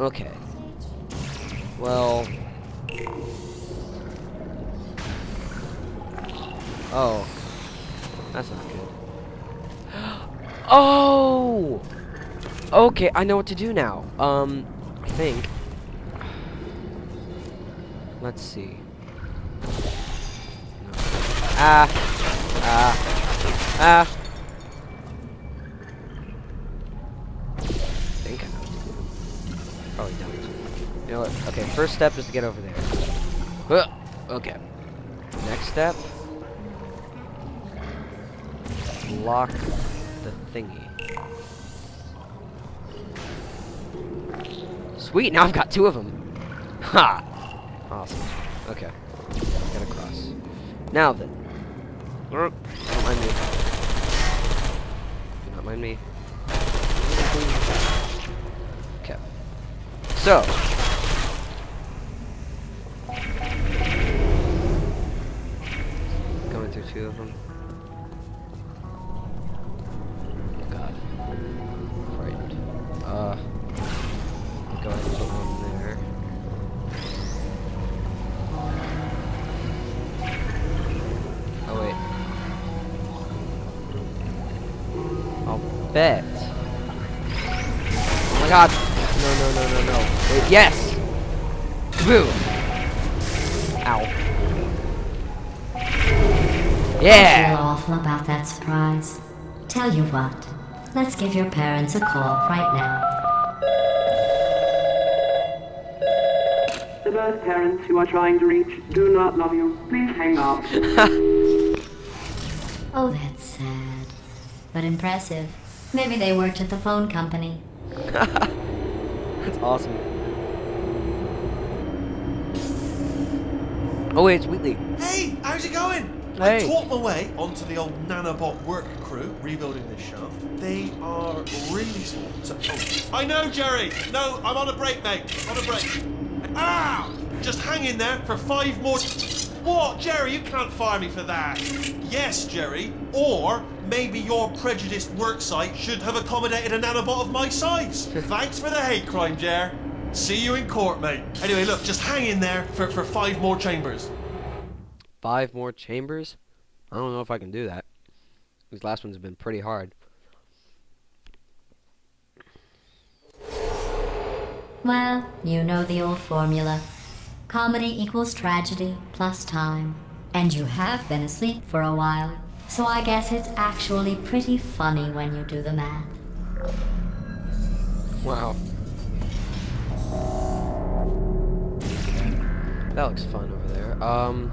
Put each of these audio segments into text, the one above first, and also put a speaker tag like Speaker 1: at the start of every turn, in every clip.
Speaker 1: Okay. Well. Oh. That's not good. oh! Okay, I know what to do now. Um, I think. Let's see. Ah. Ah. Ah. I think I know. Probably don't. You know what? Okay, first step is to get over there. Okay. Next step. Lock the thingy. Sweet, now I've got two of them. Ha! Awesome. Okay. Get across. Now then. Don't mind me. Do not mind me. Okay. So. Going through two of them. God. Frightened. Uh. Go ahead and put one there. Oh wait. I'll bet. Oh my god! No, no, no, no, no. Wait, yes! Boo! Ow.
Speaker 2: I feel
Speaker 1: Yeah!
Speaker 2: awful about that surprise. Tell you what, let's give your parents a call right now.
Speaker 3: The birth parents you are trying to reach do not love you. Please hang up.
Speaker 2: Oh, that's sad. But impressive. Maybe they worked at the phone company.
Speaker 1: That's awesome. Oh wait, it's Wheatley.
Speaker 4: Hey, how's it going?
Speaker 1: Hey.
Speaker 4: I talked my way onto the old nanobot work crew rebuilding this shaft. They are really small. So, oh, I know, Jerry. No, I'm on a break, mate. On a break. Ah! Just hang in there for five more. What, Jerry? You can't fire me for that. Yes, Jerry. Or maybe your prejudiced work site should have accommodated a nanobot of my size. Thanks for the hate crime, Jer. See you in court, mate. Anyway, look, just hang in there for, for five more chambers.
Speaker 1: Five more chambers? I don't know if I can do that. These last ones have been pretty hard.
Speaker 2: Well, you know the old formula. Comedy equals tragedy plus time. And you have been asleep for a while. So I guess it's actually pretty funny when you do the math.
Speaker 1: Wow. That looks fun over there. Um,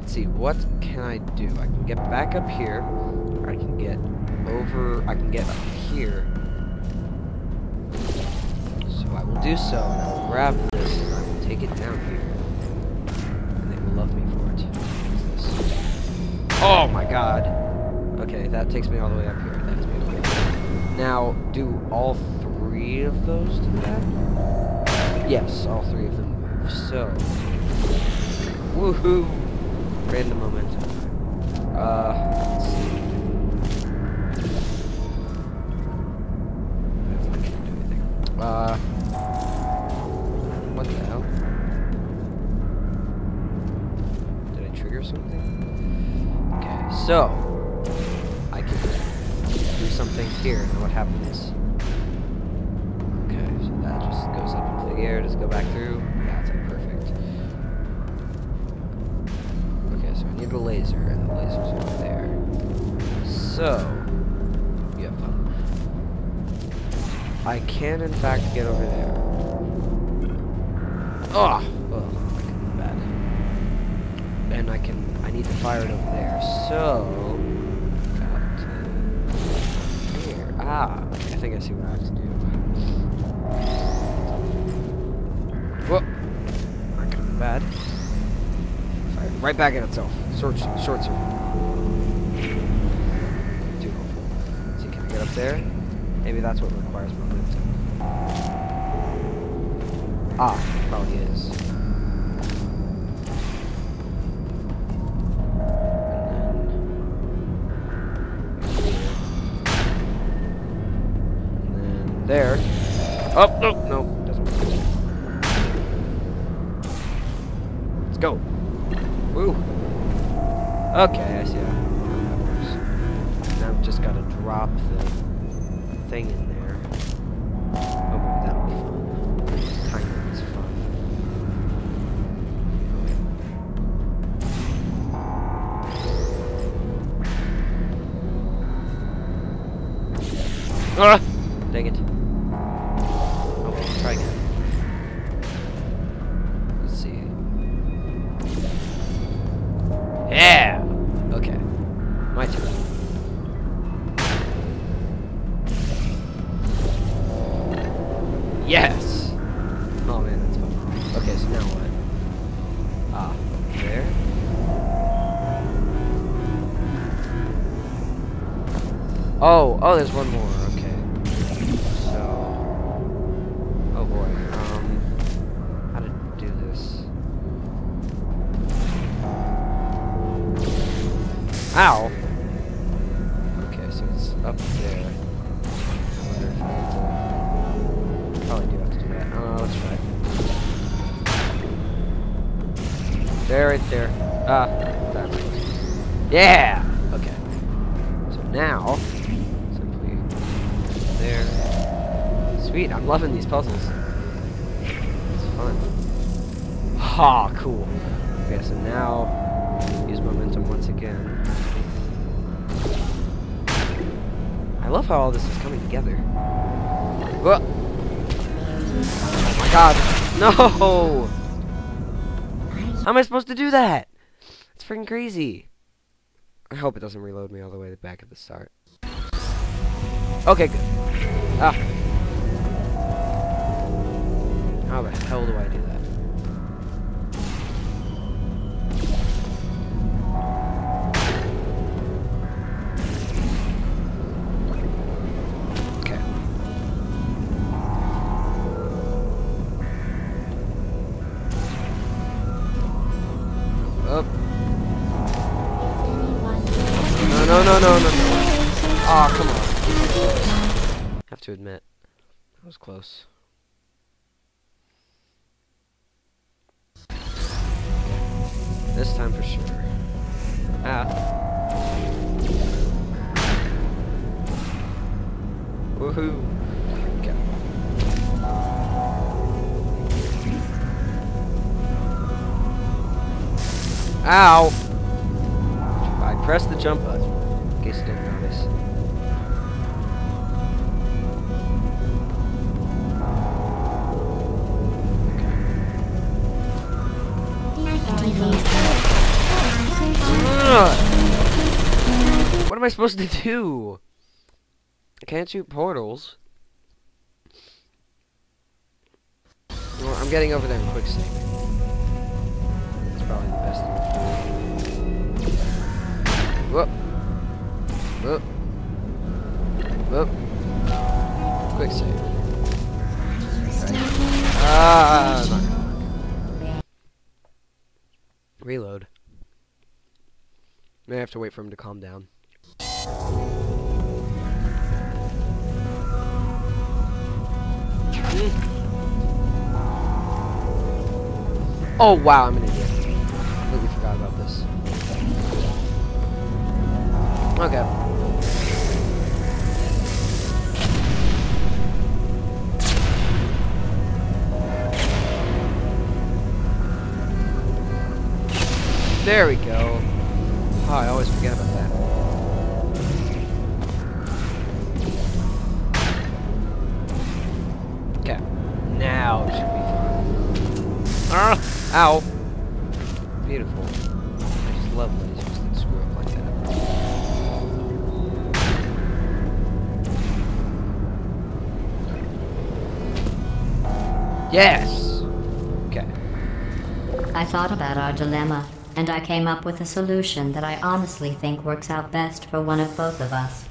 Speaker 1: let's see. What can I do? I can get back up here. I can get over. I can get up here. So I will do so, and I will grab this, take it down here. And they will love me for it. Oh my god. Okay, that takes me all the way up here. That is beautiful. Now, do all three of those do that? Yes, all three of them move. So, woohoo! Random momentum. Uh. Uh, what the hell? Did I trigger something? Okay, so I can do something here, and what happens? Is... Okay, so that just goes up into the air. It go back through? Yeah, it's like perfect. Okay, so I need a laser, and the laser's over there. So. I can, in fact, get over there. Oh, oh, that could be bad. And I can, I need to fire it over there. So, got here. Ah, I think I see what I have to do. Whoa, not gonna be bad. Fire right back at itself. Short, short circuit. Too hopeful. See, can I get up there? Maybe that's what requires momentum. Ah, probably is. And then, and then there. Oh, no, no, doesn't work. Let's go. Woo. Okay, I see how that works. Now I've just got to drop the thing in there. Ah! Dang it. Well, try again. Let's see. Yeah! Okay. My turn. Yes! Oh man, that's fun. Okay, so now what? Ah, there? Oh, oh, there's one more. Ow. Okay, so it's up there. Probably do have to do that. Uh, let's try. There, right there. Ah, that's. Yeah. Okay. So now, simply there. Sweet. I'm loving these puzzles. It's fun. Ha, cool. Okay, so now use momentum once again. I love how all this is coming together. Whoa. Oh my god. No! How am I supposed to do that? It's freaking crazy. I hope it doesn't reload me all the way back at the start. Okay, good. Ah. How the hell do I do that? Have to admit, that was close. This time for sure. Ah. Woohoo. Ow! I pressed the jump button. In case you didn't notice. I supposed to do? I can't shoot portals. Well, I'm getting over there in quick save. That's probably the best thing. Whoop. Whoop. Whoop. Quick save. Ah. Reload. May have to wait for him to calm down. Oh wow, I'm an idiot. Completely forgot about this. Okay. Beautiful. I just love when he's just screw up like that. Yes! Okay.
Speaker 2: I thought about our dilemma, and I came up with a solution that I honestly think works out best for one of both of us.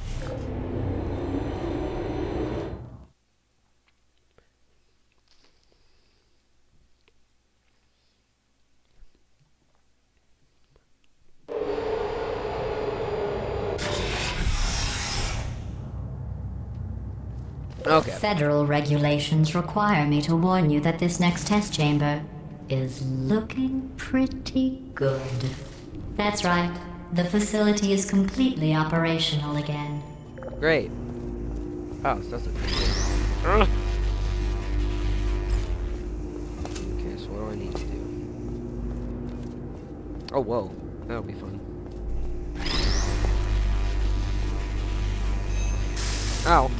Speaker 1: Okay.
Speaker 2: Federal regulations require me to warn you that this next test chamber is looking pretty good. That's right. The facility is completely operational again.
Speaker 1: Great. Oh, so that's a Ugh. Okay, so what do I need to do? Oh, whoa. That'll be fun. Ow. Ow.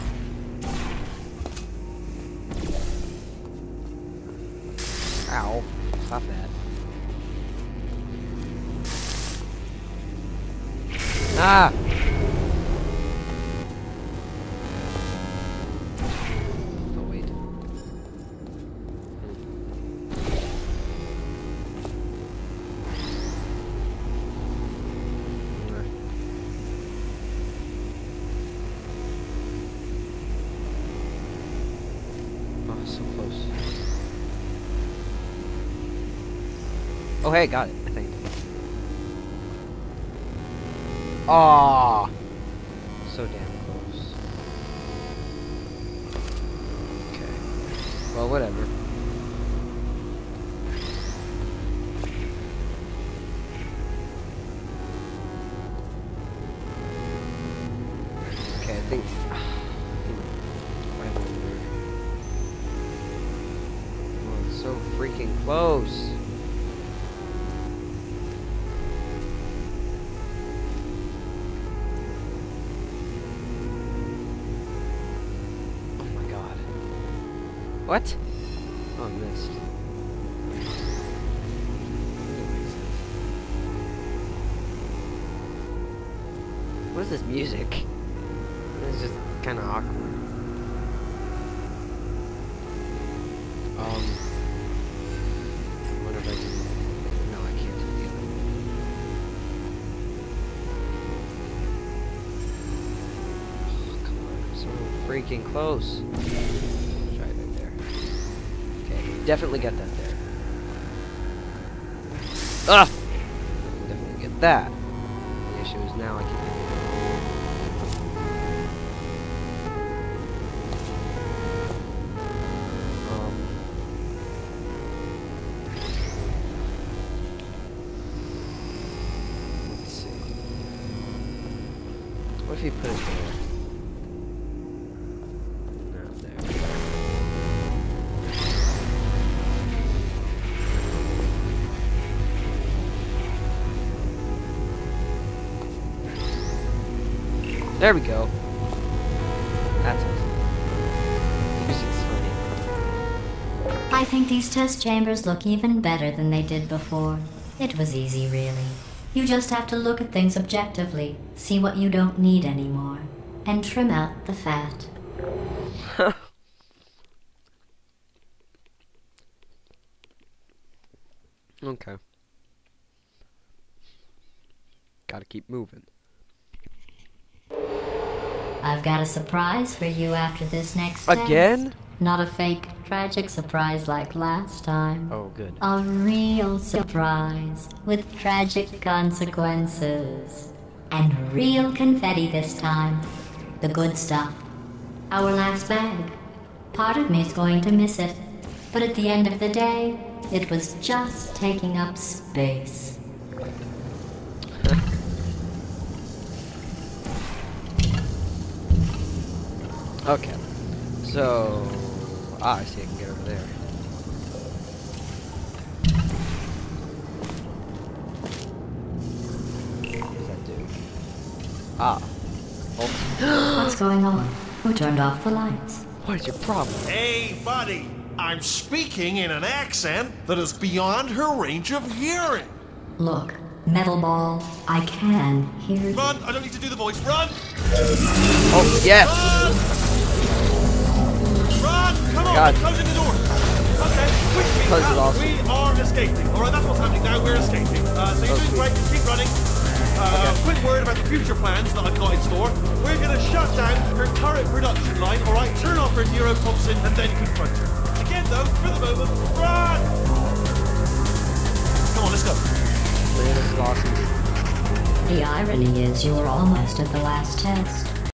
Speaker 1: Ah! Oh, wait. So close. Oh, hey, got it, Ah, so damn close. Okay. Well, whatever. What? Oh, missed. What is this music? It's just kind of awkward. Um. What if I can? No, I can't do other. Oh, come on, I'm so freaking close. Definitely get that there. Ah! Definitely get that. The issue is now I can. Um. Let's see. What if you put it there? There we go. That's it.
Speaker 2: I think these test chambers look even better than they did before. It was easy, really. You just have to look at things objectively, see what you don't need anymore, and trim out the fat.
Speaker 1: Okay. Gotta keep moving.
Speaker 2: I've got a surprise for you after this next test.
Speaker 1: Again?
Speaker 2: Not a fake, tragic surprise like last time.
Speaker 1: Oh, good.
Speaker 2: A real surprise with tragic consequences. And real confetti this time. The good stuff. Our last bag. Part of me's going to miss it. But at the end of the day, it was just taking up space.
Speaker 1: Okay. So, ah, I see. I can get over there. What does that do? Ah. Oh.
Speaker 2: What's going on? Who turned off the lights?
Speaker 1: What is your problem?
Speaker 4: Hey, buddy! I'm speaking in an accent that is beyond her range of hearing.
Speaker 2: Look, Metal Ball, I can hear you.
Speaker 4: Run! I don't need to do the voice. Run!
Speaker 1: Oh, yes!
Speaker 4: Run! Run! Come on!
Speaker 1: God.
Speaker 4: we're Closing the door. Okay, quickly.
Speaker 1: Close it also.
Speaker 4: We are escaping. All right, that's what's happening now. We're escaping. Uh, so you're
Speaker 1: Oh,
Speaker 4: doing
Speaker 1: sweet.
Speaker 4: great. Just keep running. Uh, Quick word about the future plans that I've got in store. We're going to shut down her current production line. All right, turn off her neurotoxin and then confront her. Again, though, for the moment, run! Come on, let's go.
Speaker 1: Man, this is awesome.
Speaker 2: The irony is you're almost at the last test.